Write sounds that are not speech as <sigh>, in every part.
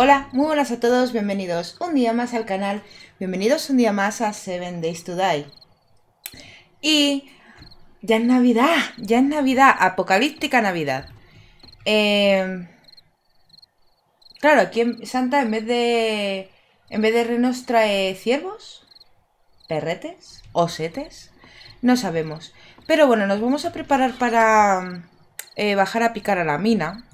Hola, muy buenas a todos, bienvenidos un día más al canal, bienvenidos un día más a Seven Days to Die. Y ya es Navidad, ya es Navidad, apocalíptica Navidad. Eh, claro, aquí en Santa en vez de en vez de renos trae ciervos, perretes, osetes, no sabemos. Pero bueno, nos vamos a preparar para eh, bajar a picar a la mina.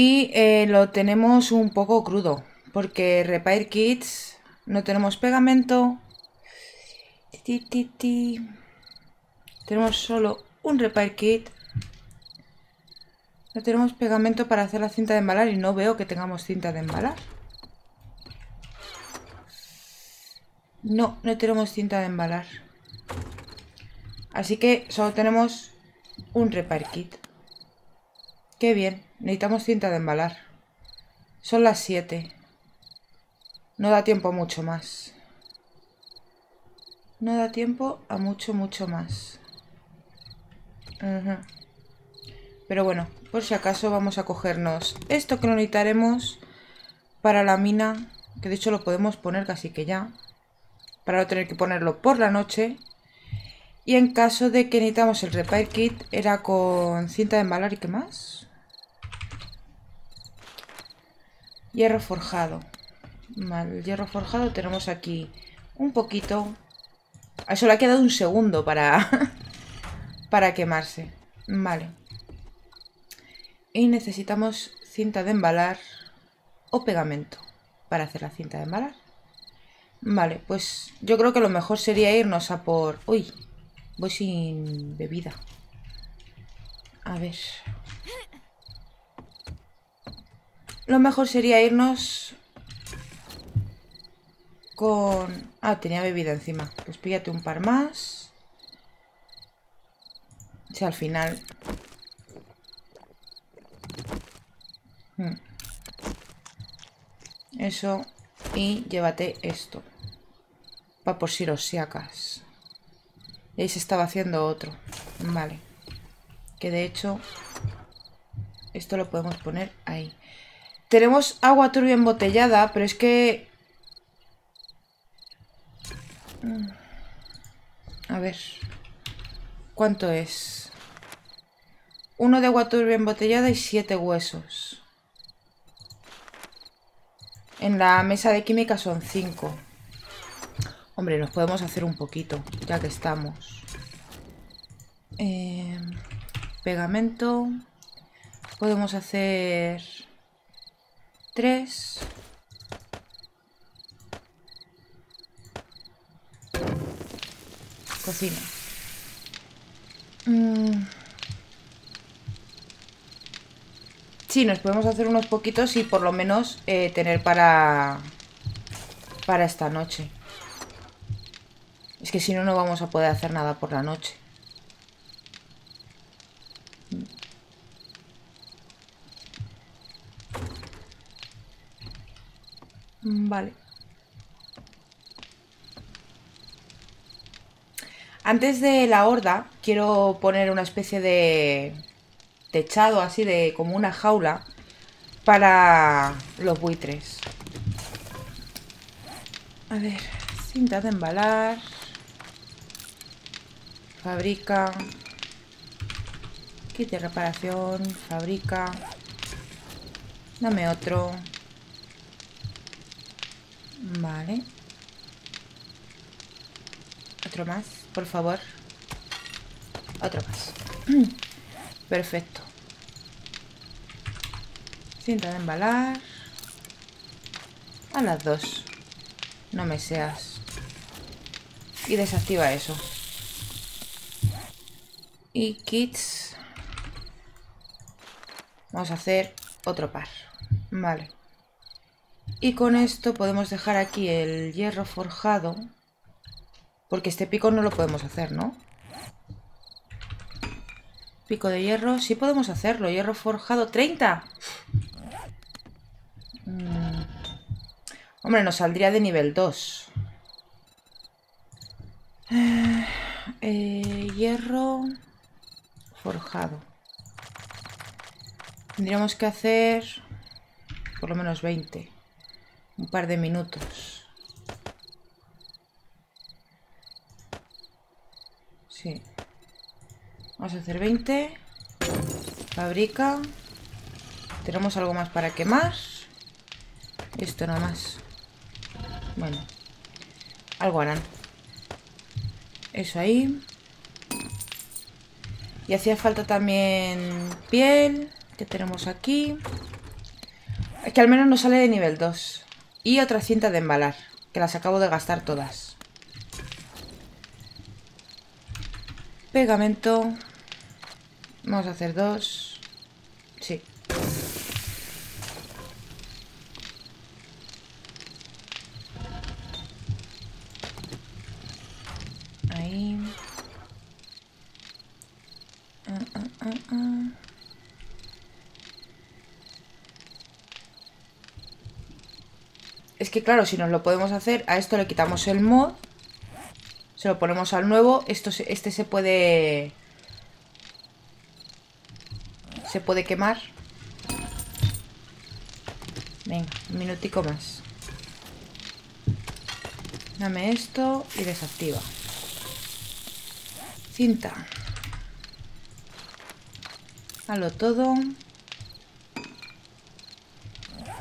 Y eh, lo tenemos un poco crudo, porque Repair Kits no tenemos pegamento. Tenemos solo un Repair Kit. No tenemos pegamento para hacer la cinta de embalar y no veo que tengamos cinta de embalar. No, no tenemos cinta de embalar. Así que solo tenemos un Repair Kit. Qué bien. Necesitamos cinta de embalar. Son las 7. No da tiempo mucho más. No da tiempo a mucho, mucho más. Pero bueno, por si acaso vamos a cogernos esto que lo necesitaremos para la mina. Que de hecho lo podemos poner casi que ya. Para no tener que ponerlo por la noche. Y en caso de que necesitamos el repair kit, era con cinta de embalar y qué más. Hierro forjado. Vale, el hierro forjado tenemos aquí un poquito. A eso le ha quedado un segundo para, <laughs> para quemarse. Vale. Y necesitamos cinta de embalar o pegamento para hacer la cinta de embalar. Vale, pues yo creo que lo mejor sería irnos a por... Uy, voy sin bebida. A ver. Lo mejor sería irnos con... Ah, tenía bebida encima. Pues píllate un par más. Si al final... Hmm. Eso. Y llévate esto. Va por si los siacas. Y ahí se estaba haciendo otro. Vale. Que de hecho... Esto lo podemos poner ahí. Tenemos agua turbia embotellada, pero es que... Mm. A ver. ¿Cuánto es? Uno de agua turbia embotellada y siete huesos. En la mesa de química son cinco. Hombre, nos podemos hacer un poquito, ya que estamos. Eh, pegamento. Podemos hacer tres. Cocina. Mm. Sí, nos podemos hacer unos poquitos y por lo menos eh, tener para, para esta noche. Es que si no, no vamos a poder hacer nada por la noche. Vale. Antes de la horda, quiero poner una especie de techado así de como una jaula para los buitres. A ver, cinta de embalar. Fabrica. Kit de reparación. Fabrica. Dame otro. Vale. Otro más, por favor. Otro más. <clears throat> Perfecto. Cinta de embalar. A las dos. No me seas. Y desactiva eso. Y kits. Vamos a hacer otro par. Vale. Y con esto podemos dejar aquí el hierro forjado. Porque este pico no lo podemos hacer, ¿no? Pico de hierro. Sí podemos hacerlo. Hierro forjado. ¡30! Mm. Hombre, nos saldría de nivel 2. Eh, hierro forjado. Tendríamos que hacer por lo menos 20. Un par de minutos. Sí. Vamos a hacer 20. Fabrica. Tenemos algo más para quemar. Esto nada más. Bueno. Algo harán. Eso ahí. Y hacía falta también piel. Que tenemos aquí. Que al menos nos sale de nivel 2. Y otra cinta de embalar. Que las acabo de gastar todas. Pegamento. Vamos a hacer dos. Sí. Ahí. Ah, ah, ah, ah. Es que claro, si nos lo podemos hacer, a esto le quitamos el mod. Se lo ponemos al nuevo. Esto, este se puede... Se puede quemar. Venga, un minutico más. Dame esto y desactiva. Cinta. Halo todo.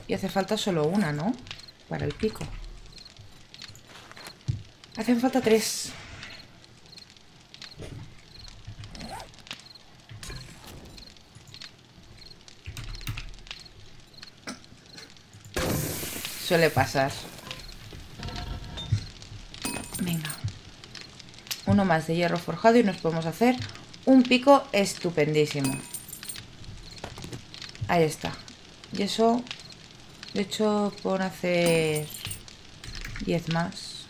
Y hace falta solo una, ¿no? Para el pico. Hacen falta tres. Suele pasar. Venga. Uno más de hierro forjado y nos podemos hacer un pico estupendísimo. Ahí está. Y eso, de hecho, puedo hacer 10 más.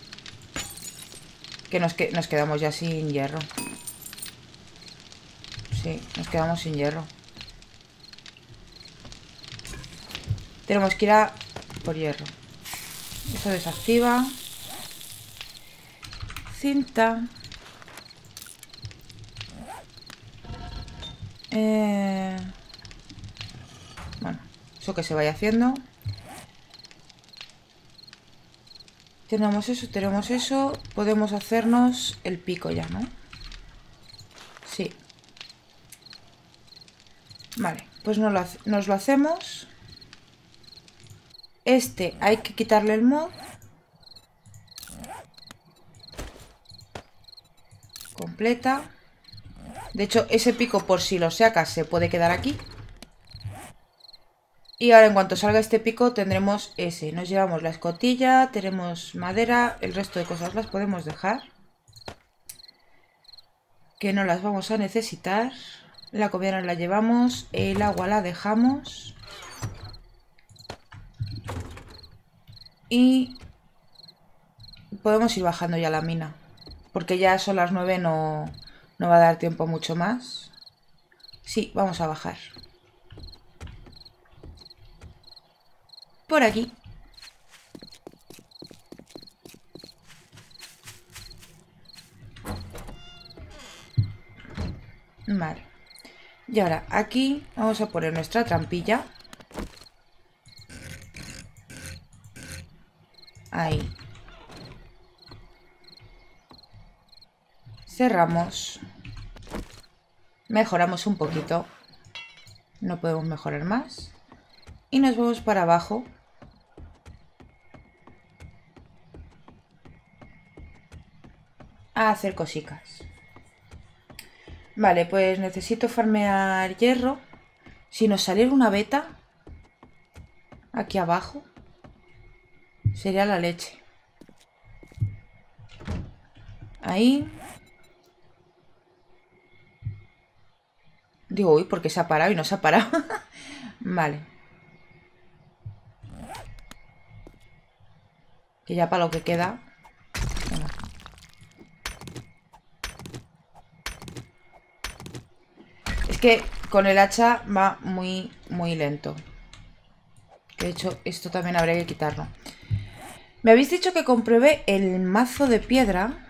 Que nos, que nos quedamos ya sin hierro. Sí, nos quedamos sin hierro. Tenemos que ir a por hierro. Eso desactiva. Cinta. Eh... Bueno, eso que se vaya haciendo. Tenemos eso, tenemos eso. Podemos hacernos el pico ya, ¿no? Sí. Vale, pues nos lo, nos lo hacemos. Este hay que quitarle el mod. Completa. De hecho, ese pico, por si lo sacas, se puede quedar aquí. Y ahora, en cuanto salga este pico, tendremos ese. Nos llevamos la escotilla, tenemos madera, el resto de cosas las podemos dejar. Que no las vamos a necesitar. La comida nos la llevamos, el agua la dejamos. Y podemos ir bajando ya la mina. Porque ya son las 9, no, no va a dar tiempo mucho más. Sí, vamos a bajar. Por aquí. Vale. Y ahora aquí vamos a poner nuestra trampilla. Ahí. Cerramos. Mejoramos un poquito. No podemos mejorar más. Y nos vamos para abajo. A hacer cositas. Vale, pues necesito farmear hierro. Si nos saliera una beta aquí abajo, sería la leche. Ahí. Digo, uy, porque se ha parado y no se ha parado. <laughs> vale. Que ya para lo que queda. Venga. Es que con el hacha va muy, muy lento. De hecho, esto también habría que quitarlo. Me habéis dicho que compruebe el mazo de piedra.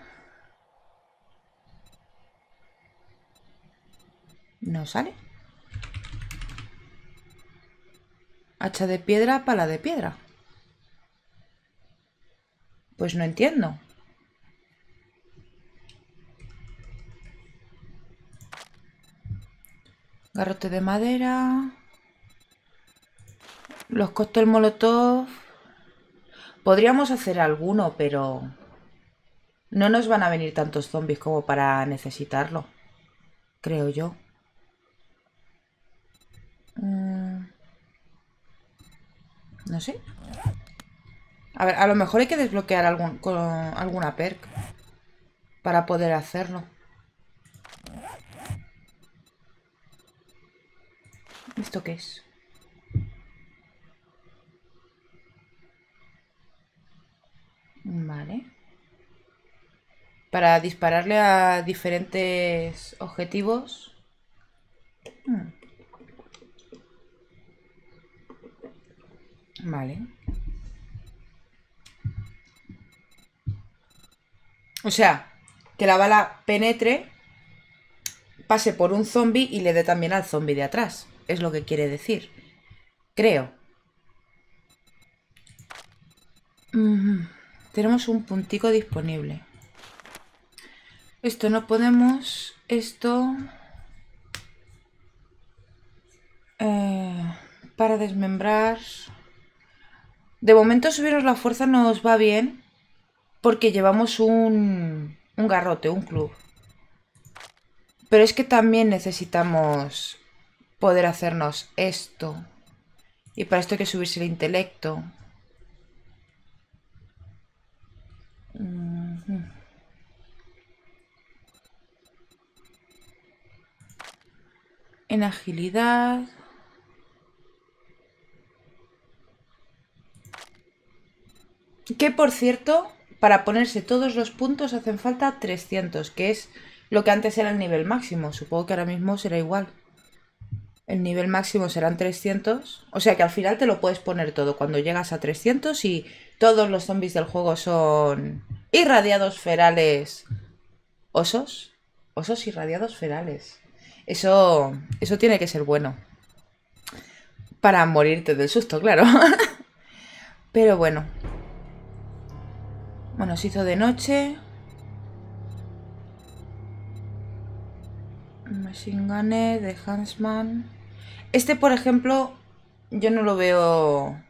¿No sale? Hacha de piedra, pala de piedra. Pues no entiendo. Garrote de madera. Los cóctel molotov. Podríamos hacer alguno, pero... No nos van a venir tantos zombies como para necesitarlo. Creo yo. Mm. No sé. A ver, a lo mejor hay que desbloquear algún, alguna perk para poder hacerlo. ¿Esto qué es? Vale. Para dispararle a diferentes objetivos. Hmm. Vale. O sea, que la bala penetre, pase por un zombie y le dé también al zombie de atrás. Es lo que quiere decir. Creo. Tenemos un puntico disponible. Esto no podemos. Esto... Eh, para desmembrar... De momento subirnos la fuerza nos va bien porque llevamos un, un garrote, un club. Pero es que también necesitamos poder hacernos esto. Y para esto hay que subirse el intelecto. En agilidad. Que por cierto, para ponerse todos los puntos hacen falta 300, que es lo que antes era el nivel máximo. Supongo que ahora mismo será igual. El nivel máximo serán 300. O sea que al final te lo puedes poner todo cuando llegas a 300 y todos los zombies del juego son irradiados ferales. ¿Osos? Osos irradiados ferales. Eso, eso tiene que ser bueno. Para morirte del susto, claro. <laughs> Pero bueno, bueno, se hizo de noche. Machine Gunner de Hansman. Este, por ejemplo, yo no lo veo...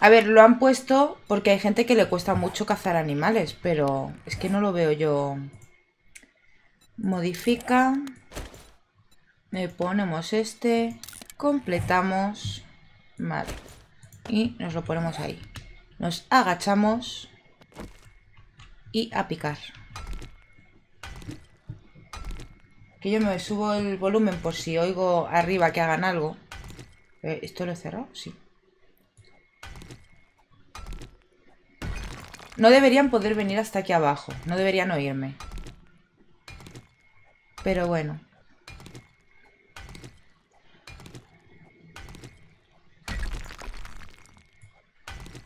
A ver, lo han puesto porque hay gente que le cuesta mucho cazar animales, pero es que no lo veo yo. Modifica. Le ponemos este. Completamos. Vale. Y nos lo ponemos ahí. Nos agachamos y a picar. Que yo me subo el volumen por si oigo arriba que hagan algo. Eh, ¿Esto lo he cerrado? Sí. No deberían poder venir hasta aquí abajo. No deberían oírme. Pero bueno.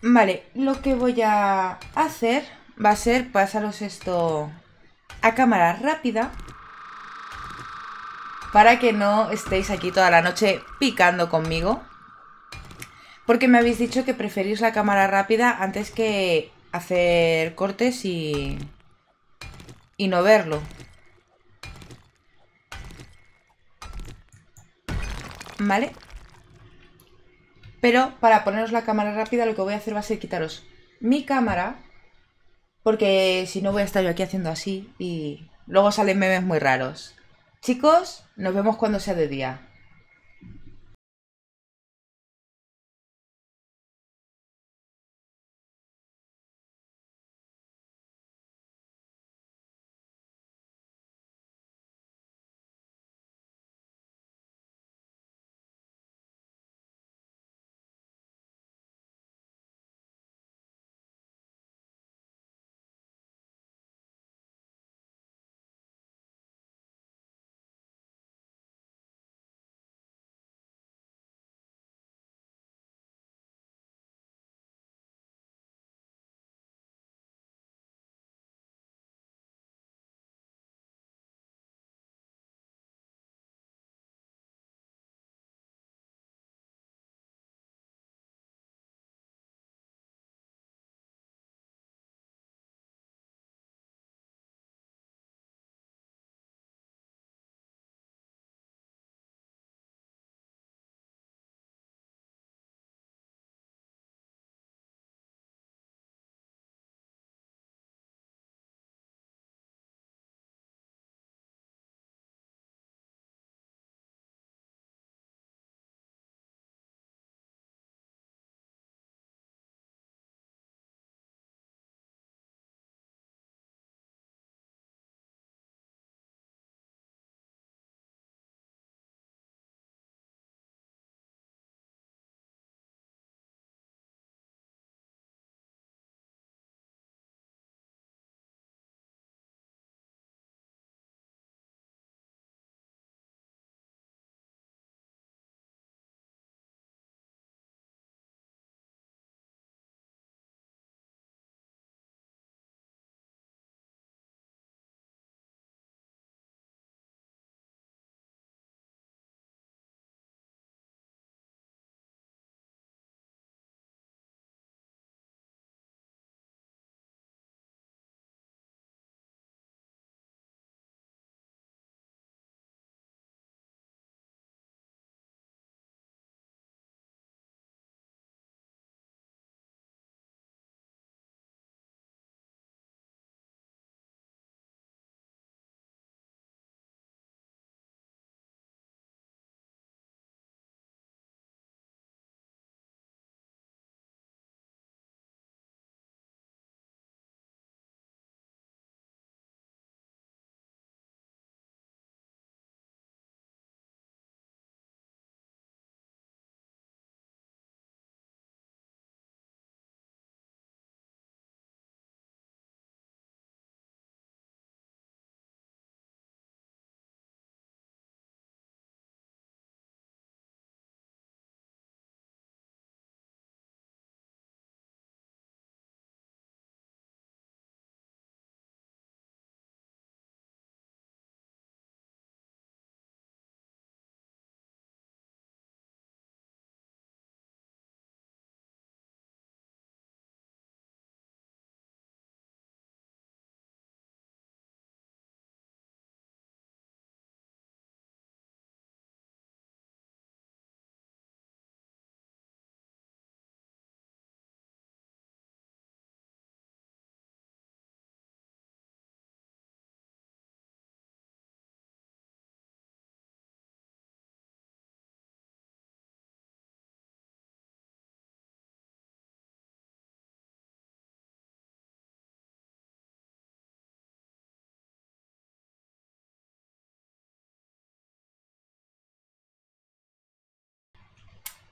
Vale, lo que voy a hacer va a ser pasaros esto a cámara rápida para que no estéis aquí toda la noche picando conmigo. Porque me habéis dicho que preferís la cámara rápida antes que hacer cortes y, y no verlo. ¿Vale? Pero para poneros la cámara rápida lo que voy a hacer va a ser quitaros mi cámara porque si no voy a estar yo aquí haciendo así y luego salen memes muy raros. Chicos, nos vemos cuando sea de día.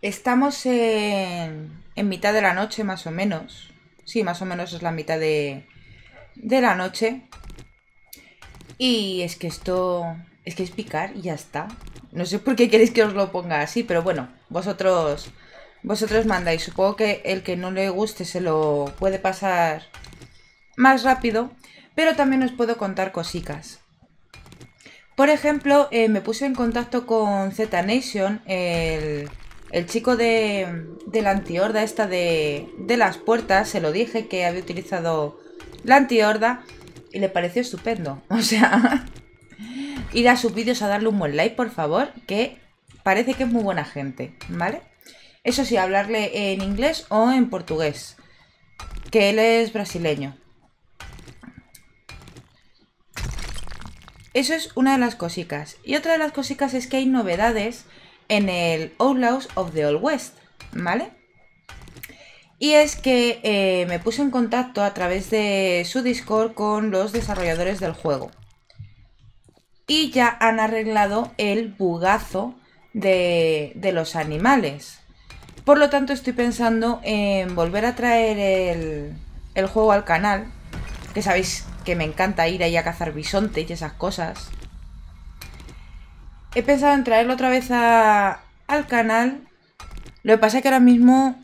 Estamos en, en mitad de la noche, más o menos. Sí, más o menos es la mitad de, de la noche. Y es que esto... Es que es picar y ya está. No sé por qué queréis que os lo ponga así, pero bueno, vosotros... Vosotros mandáis. Supongo que el que no le guste se lo puede pasar más rápido. Pero también os puedo contar cositas. Por ejemplo, eh, me puse en contacto con Z Nation, el, chico de, la antihorda esta de, de las puertas. Se lo dije que había utilizado la antihorda y le pareció estupendo. <laughs> O sea, ir a sus vídeos a darle un buen like, por favor, que parece que es muy buena gente, ¿vale? Eso sí, hablarle en inglés o en portugués, que él es brasileño. Eso es una de las cositas. Y otra de las cositas es que hay novedades en el Outlaws of the Old West, ¿vale? Y es que eh, me puse en contacto a través de su Discord con los desarrolladores del juego. Y ya han arreglado el bugazo de, los animales. Por lo tanto, estoy pensando en volver a traer el, el juego al canal. Que sabéis que me encanta ir ahí a cazar bisontes y esas cosas. He pensado en traerlo otra vez al canal. Lo que pasa es que ahora mismo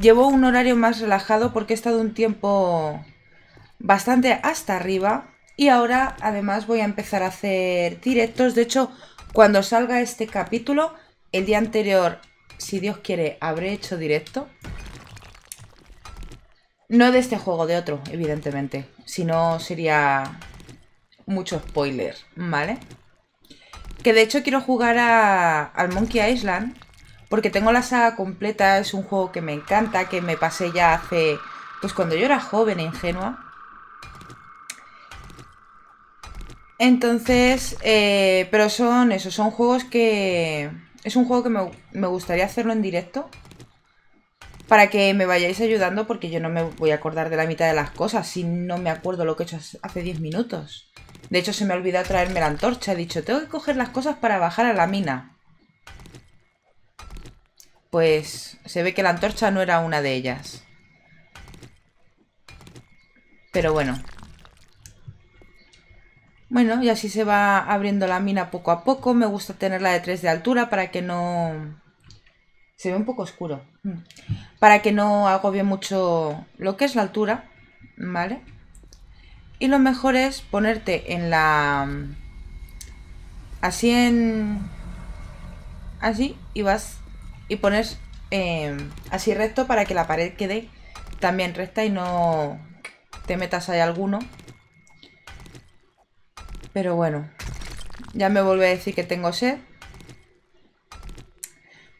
llevo un horario más relajado porque he estado un tiempo bastante hasta arriba. Y ahora además voy a empezar a hacer directos. De hecho, cuando salga este capítulo, el día anterior, si Dios quiere, habré hecho directo. No de este juego, de otro, evidentemente. Si no, sería mucho spoiler, ¿vale? Que de hecho quiero jugar a, al Monkey Island. Porque tengo la saga completa, es un juego que me encanta, que me pasé ya hace... Pues cuando yo era joven e ingenua. Entonces, eh, pero son esos, son juegos que... Es un juego que me, me gustaría hacerlo en directo para que me vayáis ayudando porque yo no me voy a acordar de la mitad de las cosas si no me acuerdo lo que he hecho hace 10 minutos. De hecho, se me ha olvidado traerme la antorcha. He dicho, tengo que coger las cosas para bajar a la mina. Pues se ve que la antorcha no era una de ellas. Pero bueno. Bueno, y así se va abriendo la mina poco a poco. Me gusta tenerla de 3 de altura para que no se ve un poco oscuro. Para que no agobie mucho lo que es la altura, ¿vale? Y lo mejor es ponerte en la... Así en... Así y vas y pones em, así recto para que la pared quede también recta y no te metas ahí alguno. Pero bueno, ya me vuelve a decir que tengo sed.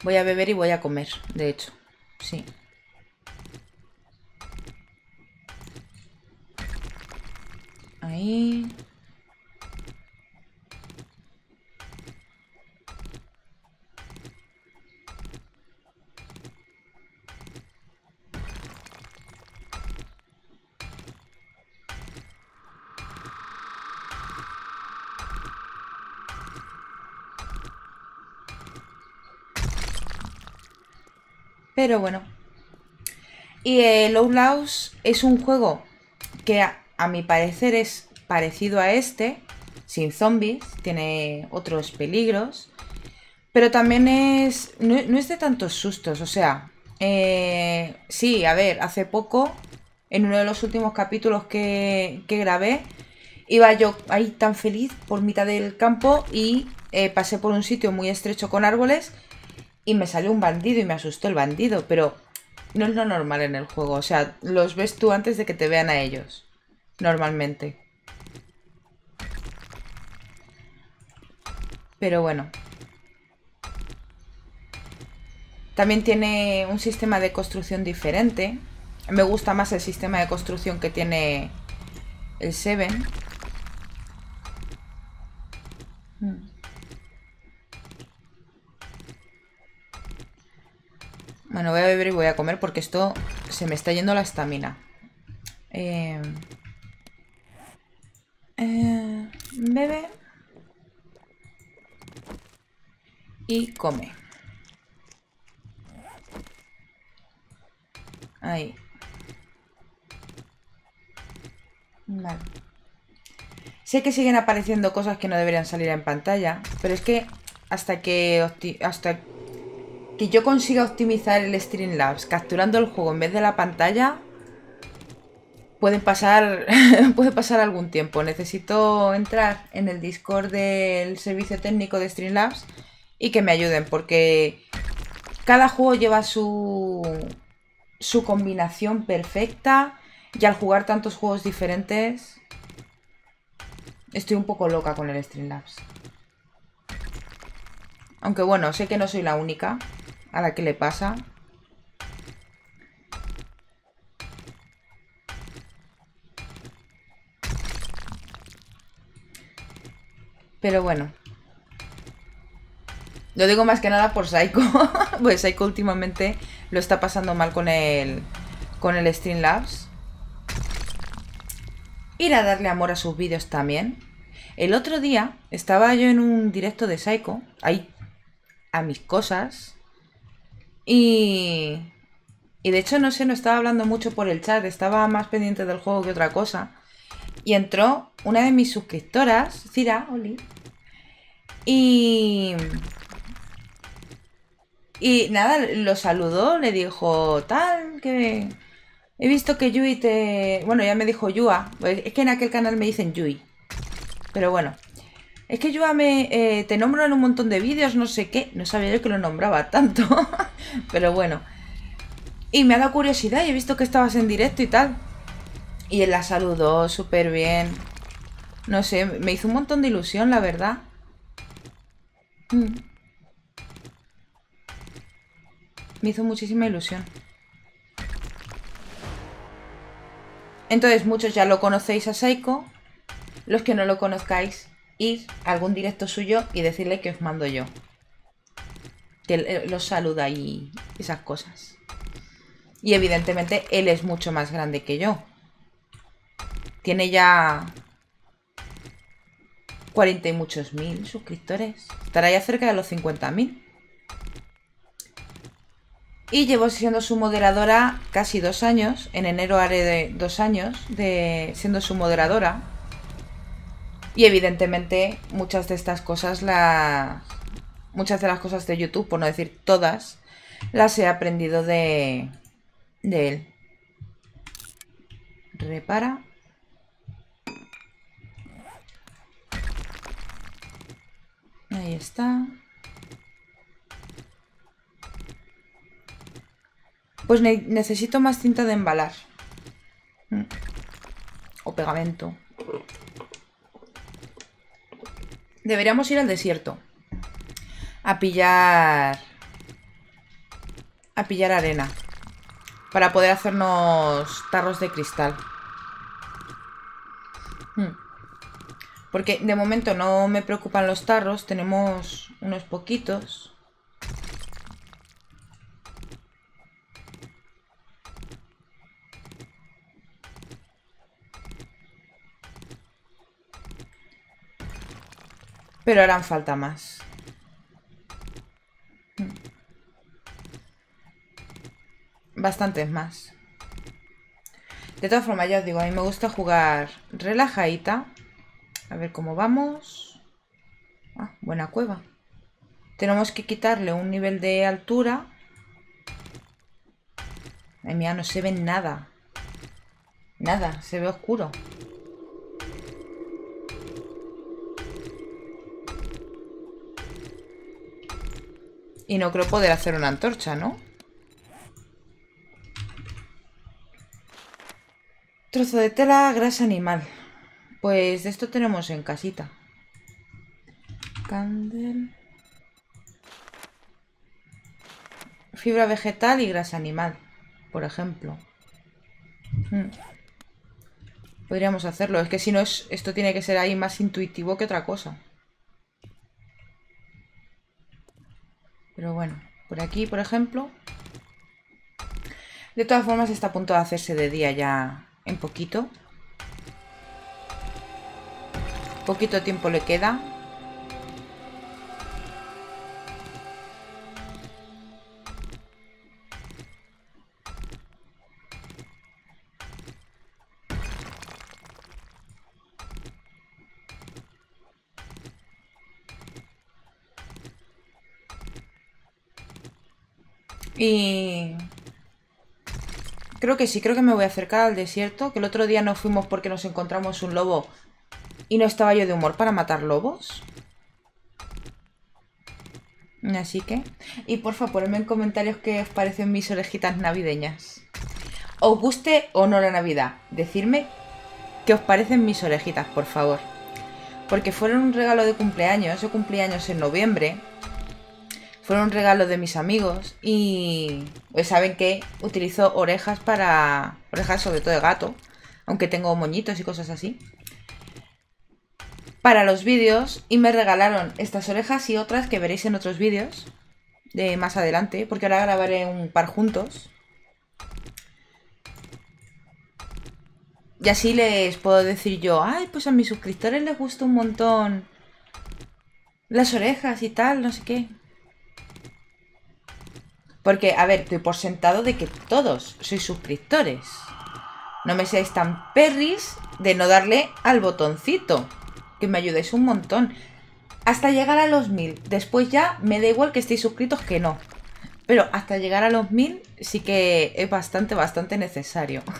Voy a beber y voy a comer, de hecho. Sí. Ahí. Pero bueno. Y el Outlaws es un juego que a, mi parecer es parecido a este, sin zombies, tiene otros peligros, pero también es... no, es de tantos sustos, o sea, eh, sí, a ver, hace poco, en uno de los últimos capítulos que, grabé, iba yo ahí tan feliz por mitad del campo y eh, pasé por un sitio muy estrecho con árboles y me salió un bandido y me asustó el bandido, pero no es lo normal en el juego. O sea, los ves tú antes de que te vean a ellos. Normalmente. Pero bueno. También tiene un sistema de construcción diferente. Me gusta más el sistema de construcción que tiene el Seven. Hmm. Bueno, voy a beber y voy a comer porque esto se me está yendo la estamina. Eh, eh, bebe. Y come. Ahí. Vale. Sé que siguen apareciendo cosas que no deberían salir en pantalla, pero es que hasta que hasta que yo consiga optimizar el Streamlabs capturando el juego en vez de la pantalla, puede pasar, <laughs> puede pasar algún tiempo. Necesito entrar en el Discord del servicio técnico de Streamlabs y que me ayuden, porque cada juego lleva su, su combinación perfecta y al jugar tantos juegos diferentes estoy un poco loca con el Streamlabs. Aunque bueno, sé que no soy la única a la que le pasa. Pero bueno. Lo digo más que nada por Psycho. <laughs> pues Psycho últimamente lo está pasando mal con el, con el Streamlabs. Ir a darle amor a sus vídeos también. El otro día estaba yo en un directo de Psycho. Ahí a mis cosas. Y... Y de hecho, no sé, no estaba hablando mucho por el chat, estaba más pendiente del juego que otra cosa. Y entró una de mis suscriptoras, Cira, Oli. Y... Y nada, lo saludó, le dijo, tal, que... He visto que Yui te... Bueno, ya me dijo Yua. Es que en aquel canal me dicen Yui. Pero bueno. Es que yo me, eh, te nombro en un montón de vídeos, no sé qué. No sabía yo que lo nombraba tanto. <laughs> Pero bueno. Y me ha dado curiosidad y he visto que estabas en directo y tal. Y él la saludó súper bien. No sé, me hizo un montón de ilusión, la verdad. Mm. Me hizo muchísima ilusión. Entonces, muchos ya lo conocéis a Saiko. Los que no lo conozcáis, ir a algún directo suyo y decirle que os mando yo. Que los saluda y esas cosas. Y evidentemente él es mucho más grande que yo. Tiene ya 40 y muchos mil suscriptores. Estará ya cerca de los 50 mil. Y llevo siendo su moderadora casi dos años. En enero haré de dos años de siendo su moderadora. Y evidentemente muchas de estas cosas. Muchas de las cosas de YouTube, por no decir todas, las he aprendido de, de él. Repara. Ahí está. Pues necesito más cinta de embalar. Mm. O pegamento. Deberíamos ir al desierto. A pillar... A pillar arena. Para poder hacernos tarros de cristal. Hmm. Porque de momento no me preocupan los tarros. Tenemos unos poquitos. Pero harán falta más. Bastantes más. De todas formas, ya os digo, a mí me gusta jugar relajadita. A ver cómo vamos. Ah, buena cueva. Tenemos que quitarle un nivel de altura. Ay, mía, no se ve nada. Nada, se ve oscuro. Y no creo poder hacer una antorcha, ¿no? Trozo de tela, grasa animal. Pues de esto tenemos en casita. Candel. Fibra vegetal y grasa animal, por ejemplo. Hmm. Podríamos hacerlo. Es que si no, es, esto tiene que ser ahí más intuitivo que otra cosa. Pero bueno, por aquí, por ejemplo. De todas formas está a punto de hacerse de día ya en poquito. Poquito tiempo le queda. Creo que sí, creo que me voy a acercar al desierto. Que el otro día no fuimos porque nos encontramos un lobo y no estaba yo de humor para matar lobos. Así que... Y porfa, ponedme en comentarios qué os parecen mis orejitas navideñas. Os guste o no la Navidad. Decirme qué os parecen mis orejitas, por favor. Porque fueron un regalo de cumpleaños. Yo cumpleaños en noviembre. Fueron un regalo de mis amigos. Y... Pues saben que utilizo orejas para... Orejas sobre todo de gato. Aunque tengo moñitos y cosas así para los vídeos y me regalaron estas orejas y otras que veréis en otros vídeos de más adelante, porque ahora grabaré un par juntos. Y así les puedo decir yo, ay, pues a mis suscriptores les gusta un montón las orejas y tal, no sé qué. Porque, a ver, estoy por sentado de que todos sois suscriptores. No me seáis tan perris de no darle al botoncito que me ayudéis un montón. Hasta llegar a los mil. Después ya me da igual que estéis suscritos que no. Pero hasta llegar a los mil sí que es bastante, bastante necesario. <laughs>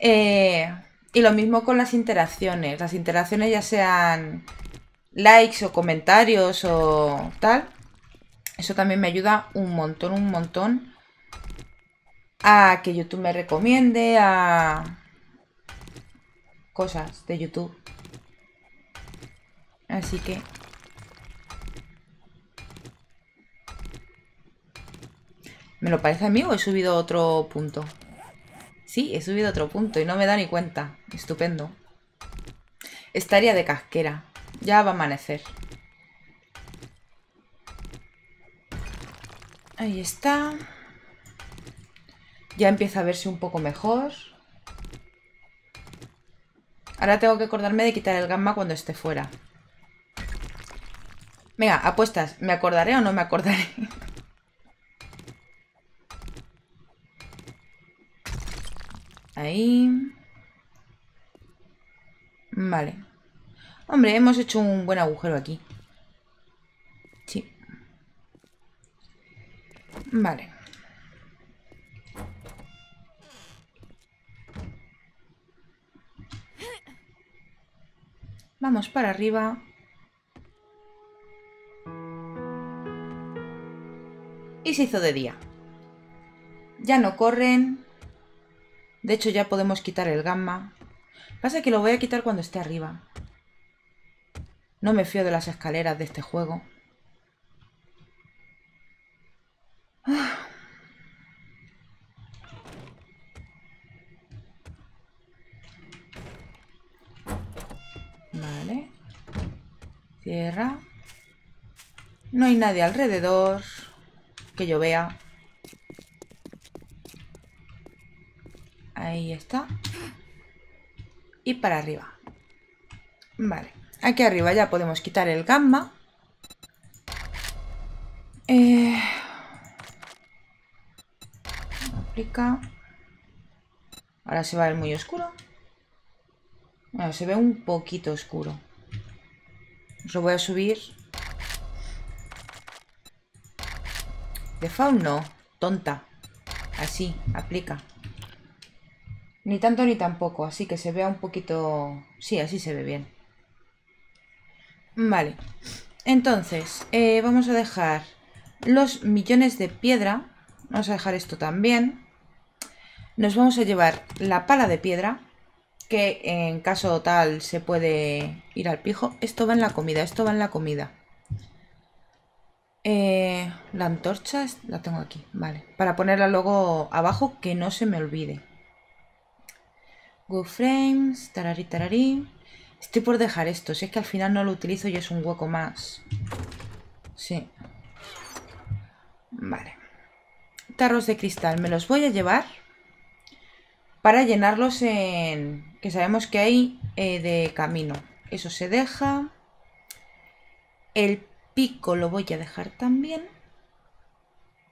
Eh, y lo mismo con las interacciones. Las interacciones ya sean likes o comentarios o tal. Eso también me ayuda un montón, un montón a que YouTube me recomiende, a cosas de YouTube. Así que... ¿Me lo parece a mí o he subido otro punto? Sí, he subido otro punto y no me da ni cuenta. Estupendo. Estaría de casquera. Ya va a amanecer. Ahí está. Ya empieza a verse un poco mejor. Ahora tengo que acordarme de quitar el gamma cuando esté fuera. Venga, apuestas. ¿Me acordaré o no me acordaré? <laughs> Ahí. Vale. Hombre, hemos hecho un buen agujero aquí. Sí. Vale. Vamos para arriba. y se hizo de día. Ya no corren. De hecho ya podemos quitar el gamma. Pasa que lo voy a quitar cuando esté arriba. No me fío de las escaleras de este juego. Vale. Cierra. No hay nadie alrededor que yo vea. Ahí está. Y para arriba. Vale. Aquí arriba ya podemos quitar el gamma. Eh... Aplica. Ahora se va a ver muy oscuro. Bueno, se ve un poquito oscuro. Lo voy a subir De no, tonta. Así, aplica. Ni tanto ni tampoco, así que se vea un poquito... Sí, así se ve bien. Vale. Entonces, eh, vamos a dejar los millones de piedra. Vamos a dejar esto también. Nos vamos a llevar la pala de piedra, que en caso tal se puede ir al pijo. Esto va en la comida, esto va en la comida. Eh, la antorcha la tengo aquí, vale. Para ponerla luego abajo, que no se me olvide. Go frames, tararí, tararí. Estoy por dejar esto, si es que al final no lo utilizo y es un hueco más. Sí. Vale. Tarros de cristal, me los voy a llevar para llenarlos en... que sabemos que hay eh, de camino. Eso se deja. El pico lo voy a dejar también.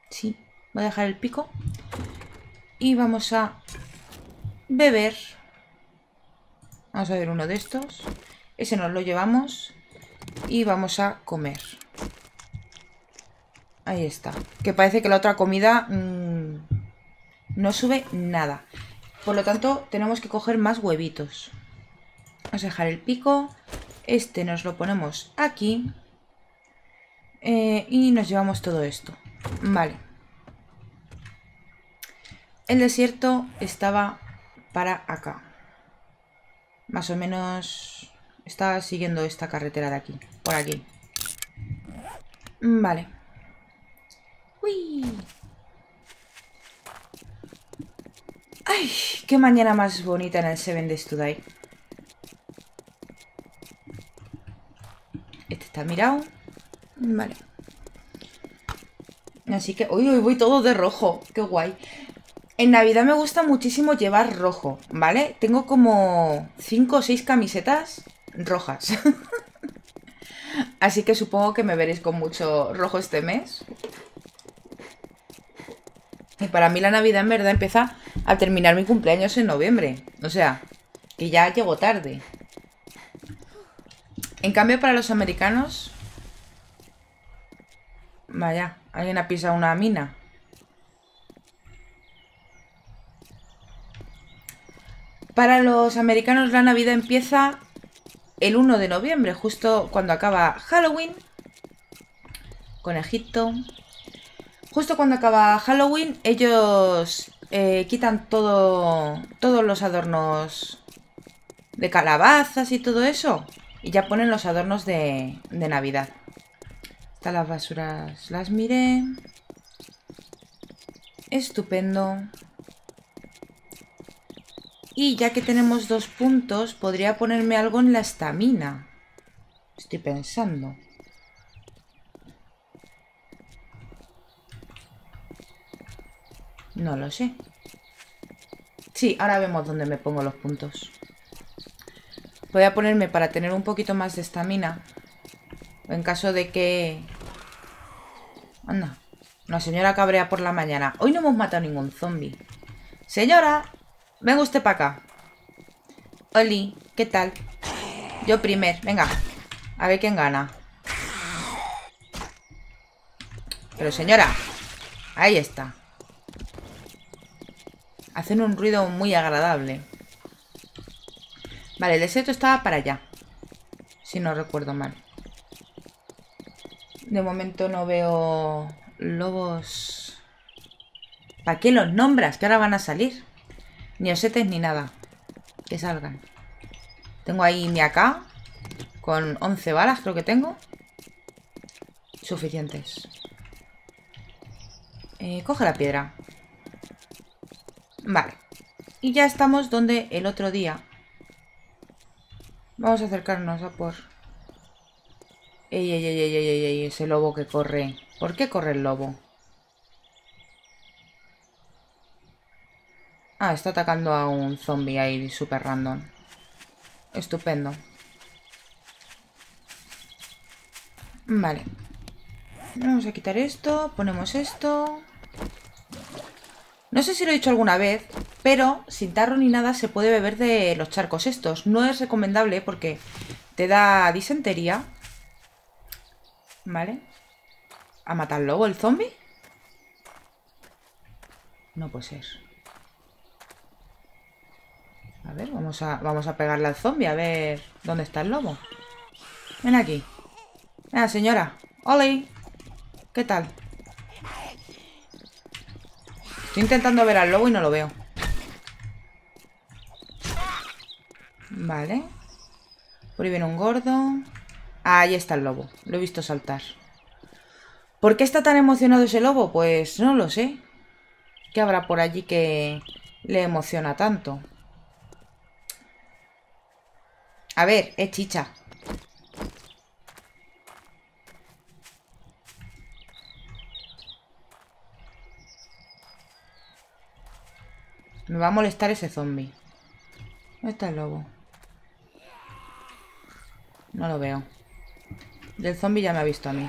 Sí, voy a dejar el pico. Y vamos a beber. Vamos a ver uno de estos. Ese nos lo llevamos. Y vamos a comer. Ahí está. Que parece que la otra comida mmm, no sube nada. Por lo tanto, tenemos que coger más huevitos. Vamos a dejar el pico. Este nos lo ponemos aquí. Eh, y nos llevamos todo esto. Vale. El desierto estaba para acá. Más o menos está siguiendo esta carretera de aquí. Por aquí. Vale. Uy. ¡Ay! ¡Qué mañana más bonita en el Seven Days to Die! Este está mirado. Vale. Así que... ¡Uy, uy! Voy todo de rojo. ¡Qué guay! En Navidad me gusta muchísimo llevar rojo, ¿vale? Tengo como 5 o 6 camisetas rojas. <laughs> Así que supongo que me veréis con mucho rojo este mes. Y para mí la Navidad en verdad empieza a terminar mi cumpleaños en noviembre. O sea, que ya llego tarde. En cambio, para los americanos... Vaya, alguien ha pisado una mina. Para los americanos la Navidad empieza el 1 de noviembre, justo cuando acaba Halloween. Con Egipto. Justo cuando acaba Halloween, ellos eh, quitan todo, todos los adornos de calabazas y todo eso. Y ya ponen los adornos de, de Navidad. Están las basuras, las miré. Estupendo. Y ya que tenemos dos puntos, podría ponerme algo en la estamina. Estoy pensando. No lo sé. Sí, ahora vemos dónde me pongo los puntos. Voy a ponerme para tener un poquito más de estamina. En caso de que... Anda. Una señora cabrea por la mañana. Hoy no hemos matado ningún zombie. Señora, venga usted para acá. Oli, ¿qué tal? Yo primer, venga. A ver quién gana. Pero señora, ahí está. Hacen un ruido muy agradable. Vale, el desierto estaba para allá. Si no recuerdo mal. De momento no veo lobos... ¿Para qué los nombras? Que ahora van a salir. Ni osetes ni nada. Que salgan. Tengo ahí mi acá. Con 11 balas creo que tengo. Suficientes. Eh, coge la piedra. Vale. Y ya estamos donde el otro día. Vamos a acercarnos a por... Ey, ey, ey, ey, ey, ey, ese lobo que corre. ¿Por qué corre el lobo? Ah, está atacando a un zombie ahí super random. Estupendo. Vale. Vamos a quitar esto. Ponemos esto. No sé si lo he dicho alguna vez, pero sin tarro ni nada se puede beber de los charcos estos. No es recomendable porque te da disentería. ¿Vale? ¿A matar luego el zombie? No puede ser. A ver, vamos a, vamos a pegarle al zombie a ver dónde está el lobo. Ven aquí. Venga, señora. ¡Oli! ¿Qué tal? Estoy intentando ver al lobo y no lo veo. Vale. Por ahí viene un gordo. ahí está el lobo. Lo he visto saltar. ¿Por qué está tan emocionado ese lobo? Pues no lo sé. ¿Qué habrá por allí que le emociona tanto? A ver, es chicha. Me va a molestar ese zombie. ¿Dónde está el lobo? No lo veo. El zombie ya me ha visto a mí.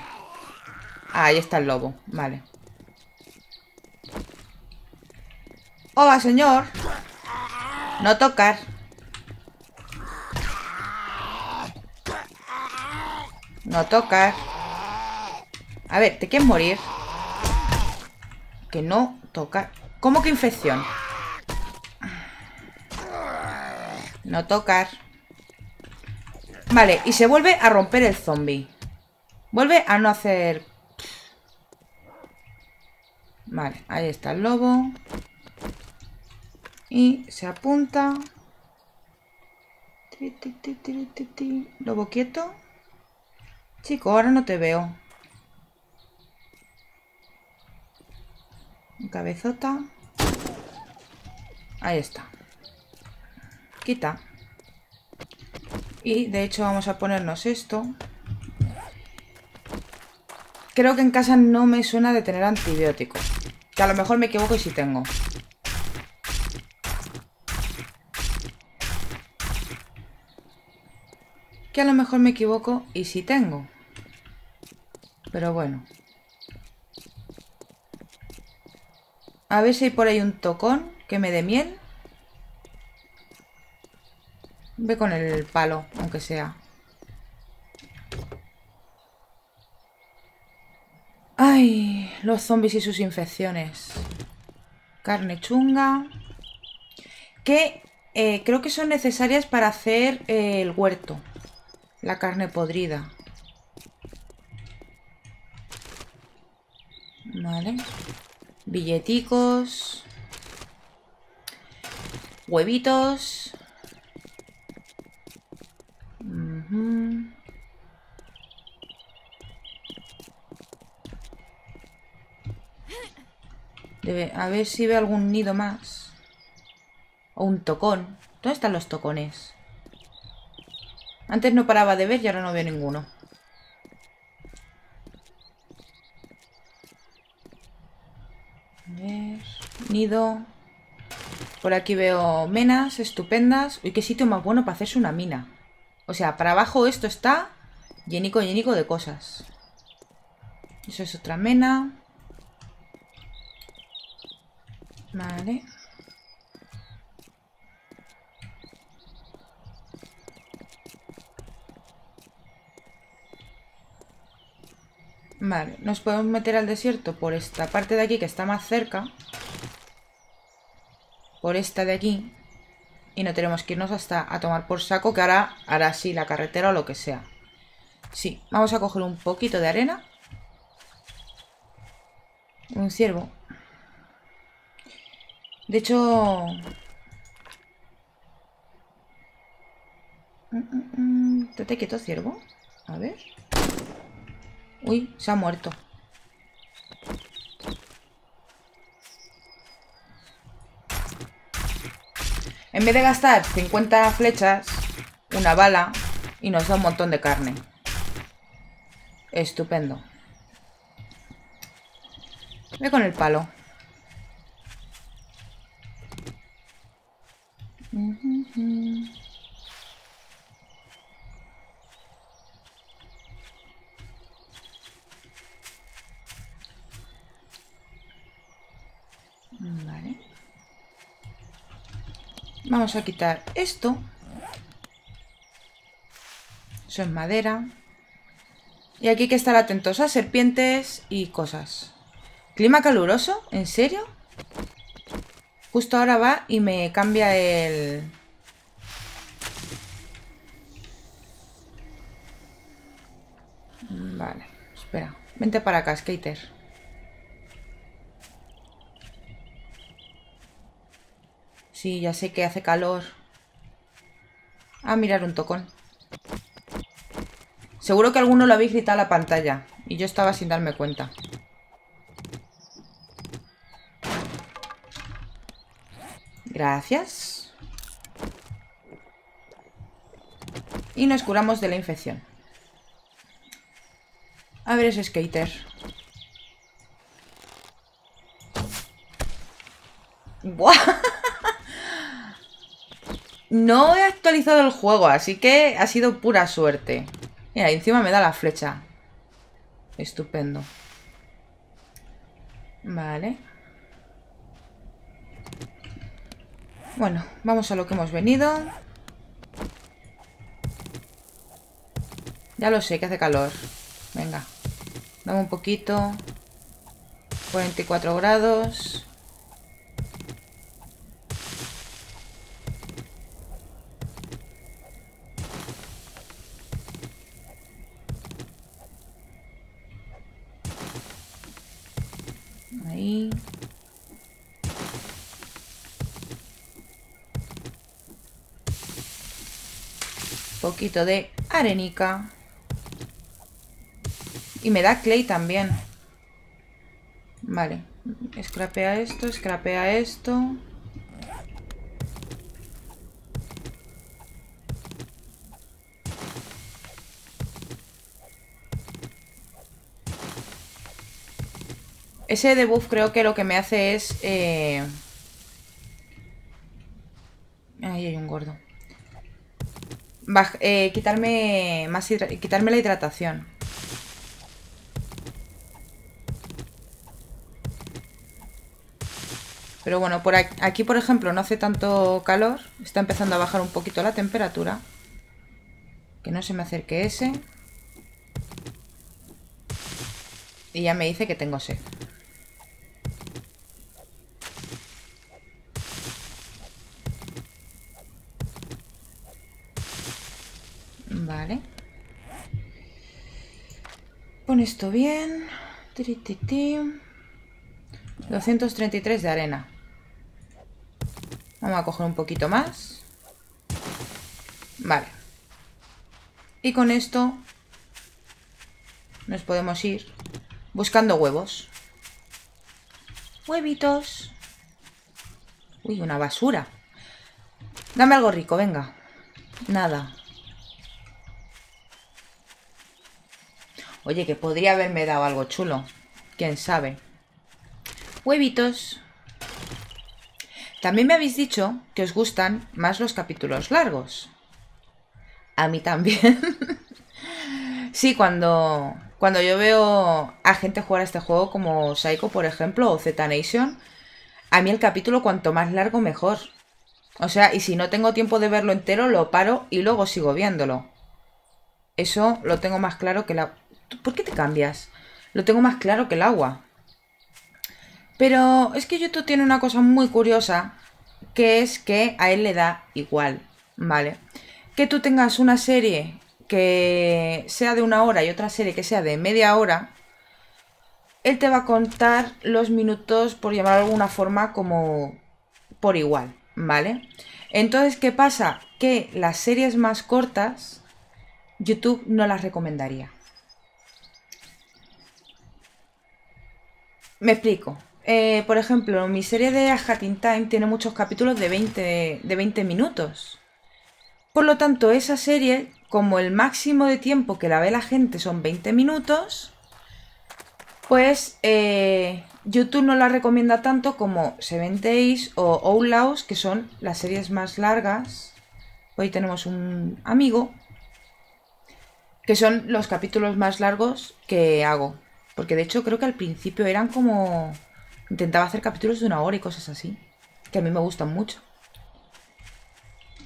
Ah, ahí está el lobo. Vale. Hola, señor. No tocar. No tocar. A ver, ¿te quieres morir? que no tocar. ¿Cómo que infección? No tocar. Vale, y se vuelve a romper el zombie. Vuelve a no hacer... Vale, ahí está el lobo. Y se apunta. Lobo quieto. Chico, ahora no te veo. Cabezota. Ahí está. Quita. Y de hecho vamos a ponernos esto. Creo que en casa no me suena de tener antibióticos. Que a lo mejor me equivoco y si tengo. Que a lo mejor me equivoco y si tengo. Pero bueno. A ver si hay por ahí un tocón que me dé miel. Ve con el palo, aunque sea. Ay, los zombies y sus infecciones. Carne chunga. Que eh, creo que son necesarias para hacer eh, el huerto. La carne podrida. Vale. Billeticos. Huevitos. A ver si ve algún nido más. O un tocón. ¿Dónde están los tocones? Antes no paraba de ver y ahora no veo ninguno. Nido. Por aquí veo menas estupendas. Uy, qué sitio más bueno para hacerse una mina. O sea, para abajo esto está llenico, llenico de cosas. Eso es otra mena. Vale. Vale, nos podemos meter al desierto por esta parte de aquí que está más cerca. Por esta de aquí. Y no tenemos que irnos hasta a tomar por saco, que ahora hará sí la carretera o lo que sea. Sí, vamos a coger un poquito de arena. Un ciervo. De hecho... Mm, mm, mm, ¿Te quieto, ciervo? A ver... Uy, se ha muerto. En vez de gastar 50 flechas, una bala y nos da un montón de carne. Estupendo. Ve con el palo. Vale. Vamos a quitar esto. Eso es madera. Y aquí hay que estar atentos a serpientes y cosas. ¿Clima caluroso? ¿En serio? Justo ahora va y me cambia el... Vale, espera. Vente para acá, skater. Sí, ya sé que hace calor. Ah, mirar un tocón. Seguro que alguno lo habéis gritado a la pantalla. Y yo estaba sin darme cuenta. Gracias. Y nos curamos de la infección. A ver ese skater. ¡Buah! No he actualizado el juego, así que ha sido pura suerte. Mira, encima me da la flecha. Estupendo. Vale. Bueno, vamos a lo que hemos venido. Ya lo sé, que hace calor. Venga. Dame un poquito. 44 grados. Ahí. Poquito de arenica. Y me da clay también. Vale. Scrapea esto, scrapea esto. Ese debuff creo que lo que me hace es... Eh... Ahí hay un gordo. Eh, quitarme, más quitarme la hidratación. Pero bueno, por aquí, por ejemplo, no hace tanto calor. Está empezando a bajar un poquito la temperatura. Que no se me acerque ese. Y ya me dice que tengo sed. Esto bien. 233 de arena. Vamos a coger un poquito más. Vale. Y con esto nos podemos ir buscando huevos. Huevitos. Uy, una basura. Dame algo rico, venga. Nada. Oye, que podría haberme dado algo chulo. Quién sabe. Huevitos. También me habéis dicho que os gustan más los capítulos largos. A mí también. <laughs> sí, cuando, cuando yo veo a gente jugar a este juego como Psycho, por ejemplo, o Z Nation, a mí el capítulo cuanto más largo mejor. O sea, y si no tengo tiempo de verlo entero, lo paro y luego sigo viéndolo. Eso lo tengo más claro que la... ¿Por qué te cambias? Lo tengo más claro que el agua. Pero es que YouTube tiene una cosa muy curiosa, que es que a él le da igual, ¿vale? Que tú tengas una serie que sea de una hora y otra serie que sea de media hora, él te va a contar los minutos, por llamar de alguna forma, como por igual, ¿vale? Entonces, ¿qué pasa? Que las series más cortas, YouTube no las recomendaría. Me explico. Eh, por ejemplo, mi serie de A Time tiene muchos capítulos de 20, de 20 minutos. Por lo tanto, esa serie, como el máximo de tiempo que la ve la gente son 20 minutos, pues eh, YouTube no la recomienda tanto como Seven Days o Outlaws, que son las series más largas. Hoy tenemos un amigo, que son los capítulos más largos que hago. Porque de hecho creo que al principio eran como Intentaba hacer capítulos de una hora y cosas así. Que a mí me gustan mucho.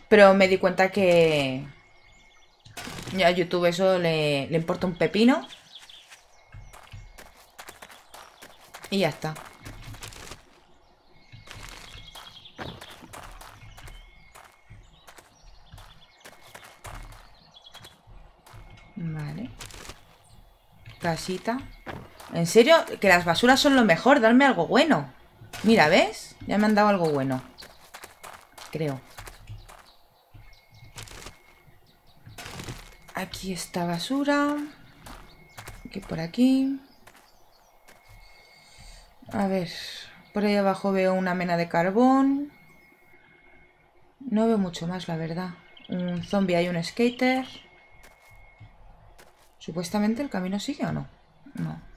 Pero me di cuenta que... A YouTube eso le, le importa un pepino. Y ya está. Vale. Casita. ¿En serio? Que las basuras son lo mejor. Darme algo bueno. Mira, ¿ves? Ya me han dado algo bueno. Creo. Aquí está basura. Aquí por aquí. A ver. Por ahí abajo veo una mena de carbón. No veo mucho más, la verdad. Un zombie hay un skater. Supuestamente el camino sigue o no. No.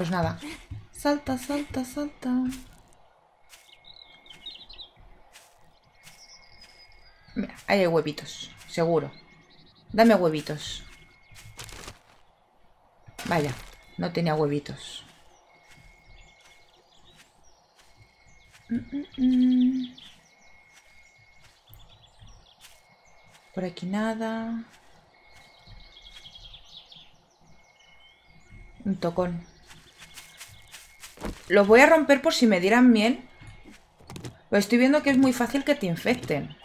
Pues nada. Salta, salta, salta. Mira, ahí hay huevitos, seguro. Dame huevitos. Vaya, no tenía huevitos. Por aquí nada. Un tocón. Los voy a romper por si me dieran miel. Pues estoy viendo que es muy fácil que te infecten.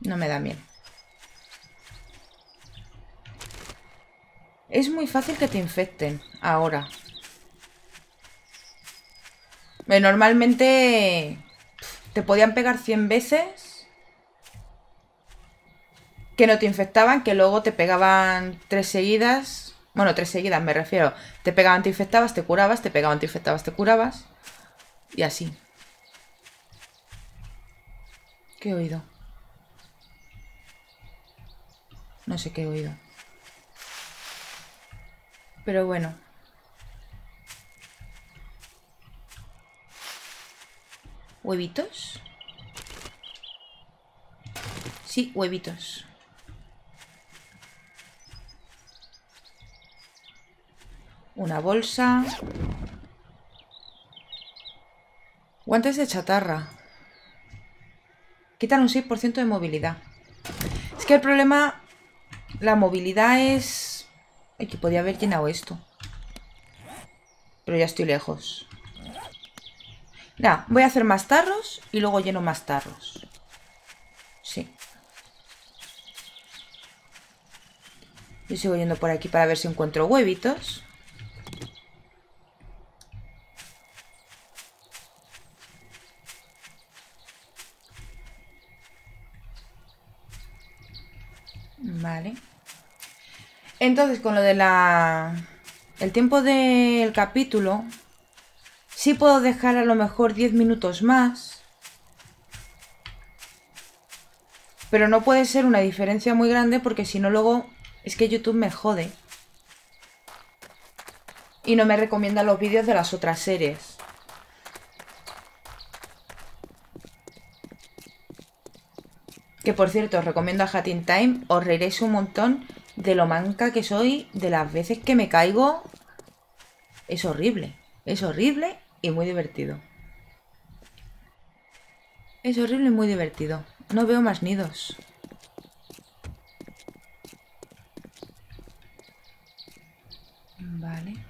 No me da miel. Es muy fácil que te infecten ahora. Normalmente te podían pegar 100 veces que no te infectaban, que luego te pegaban tres seguidas. Bueno, tres seguidas me refiero. Te pegaban, te infectabas, te curabas, te pegaban, te infectabas, te curabas. Y así. ¿Qué he oído? No sé qué he oído. Pero bueno. ¿Huevitos? Sí, huevitos. Una bolsa. Guantes de chatarra. Quitan un 6% de movilidad. Es que el problema... La movilidad es... Ay, que podía haber llenado esto. Pero ya estoy lejos. Ya, voy a hacer más tarros y luego lleno más tarros. Sí. Y sigo yendo por aquí para ver si encuentro huevitos. Vale. Entonces, con lo de la... El tiempo del capítulo, Sí puedo dejar a lo mejor 10 minutos más. Pero no puede ser una diferencia muy grande porque si no luego es que YouTube me jode. Y no me recomienda los vídeos de las otras series. Que por cierto, os recomiendo a Hatting Time. Os reiréis un montón de lo manca que soy, de las veces que me caigo. Es horrible. Es horrible y muy divertido. Es horrible y muy divertido. No veo más nidos. Vale.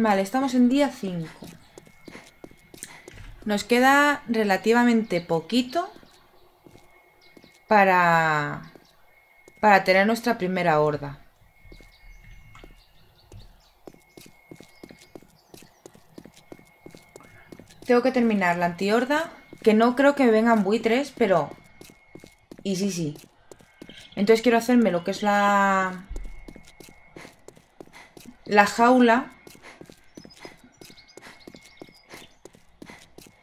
Vale, estamos en día 5. Nos queda relativamente poquito para, para tener nuestra primera horda. Tengo que terminar la antihorda, que no creo que vengan buitres, pero... Y sí, sí. Entonces quiero hacerme lo que es la... La jaula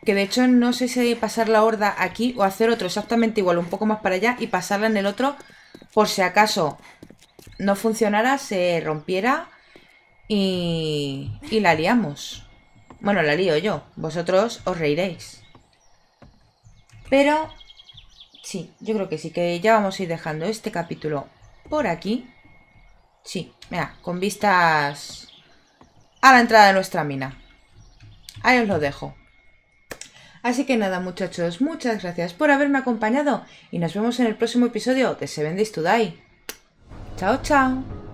Que de hecho no sé si pasar la horda aquí o hacer otro exactamente igual, un poco más para allá y pasarla en el otro por si acaso no funcionara, se rompiera y, y la liamos. Bueno, la lío yo, vosotros os reiréis. Pero sí, yo creo que sí, que ya vamos a ir dejando este capítulo por aquí. Sí, mira, con vistas a la entrada de nuestra mina. Ahí os lo dejo. Así que nada muchachos, muchas gracias por haberme acompañado y nos vemos en el próximo episodio de Seven Days to Die. Chao, chao.